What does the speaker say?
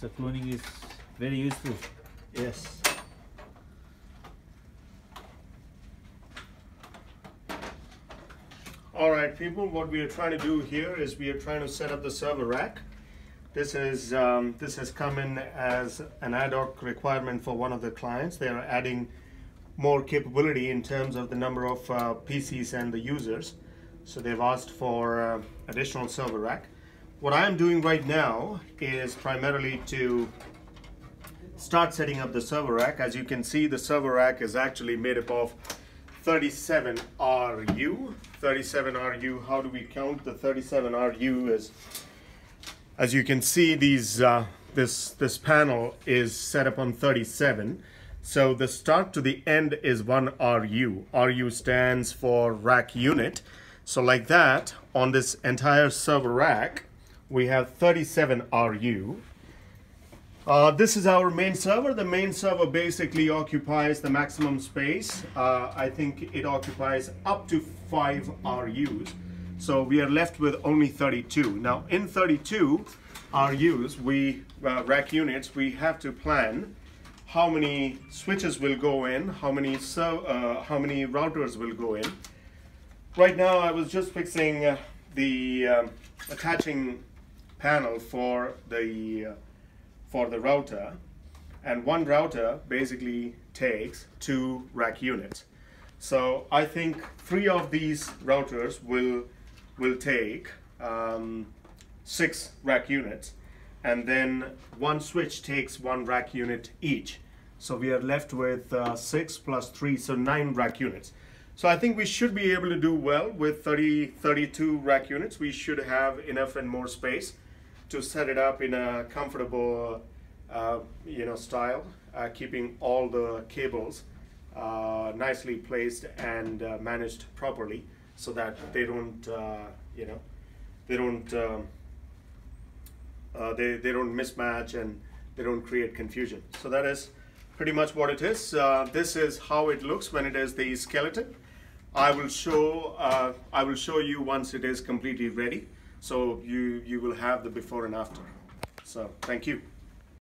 So cloning is very useful. Yes. All right, people, what we are trying to do here is we are trying to set up the server rack. This is um, this has come in as an ad hoc requirement for one of the clients. They are adding more capability in terms of the number of uh, PCs and the users. So they've asked for uh, additional server rack. What I am doing right now is primarily to start setting up the server rack. As you can see, the server rack is actually made up of 37 RU. 37 RU, how do we count the 37 RU is, as you can see, these uh, this, this panel is set up on 37. So the start to the end is one RU. RU stands for rack unit. So like that, on this entire server rack, we have 37 RU. Uh, this is our main server. The main server basically occupies the maximum space. Uh, I think it occupies up to 5 RUs. So we are left with only 32. Now in 32 RUs, we, uh, rack units, we have to plan how many switches will go in, how many, uh, how many routers will go in. Right now I was just fixing uh, the um, attaching panel for the for the router. And one router basically takes two rack units. So I think three of these routers will will take um, six rack units. And then one switch takes one rack unit each. So we are left with uh, six plus three so nine rack units. So I think we should be able to do well with 30 32 rack units. We should have enough and more space to set it up in a comfortable, uh, you know, style, uh, keeping all the cables uh, nicely placed and uh, managed properly, so that they don't, uh, you know, they don't, um, uh, they they don't mismatch and they don't create confusion. So that is pretty much what it is. this is how it looks when it is the skeleton. I will show I will show you once it is completely ready. So you, you will have the before and after. So thank you.